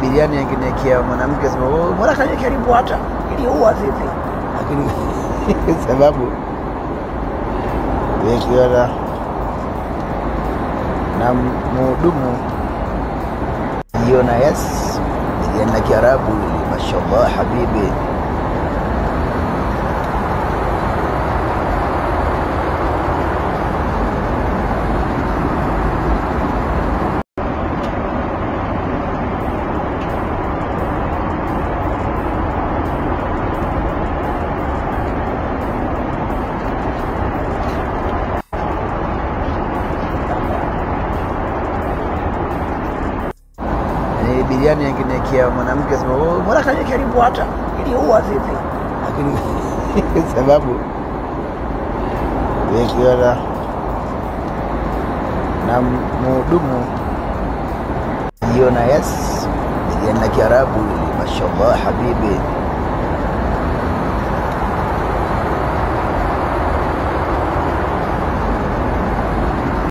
biriani angeniekea mwanamke sema "Oh, mbona hata. Ili iliua vipi lakini sababu wekiona na mhudumu iona yes biriani la kiarabu mashallah habibi biriani angeniekea mwanamke sema "Oh, mbona kaniwekea ili iliua vipi? Lakini sababu ikiona na mhudumu iona yes biriani la kiarabu mashallah habibi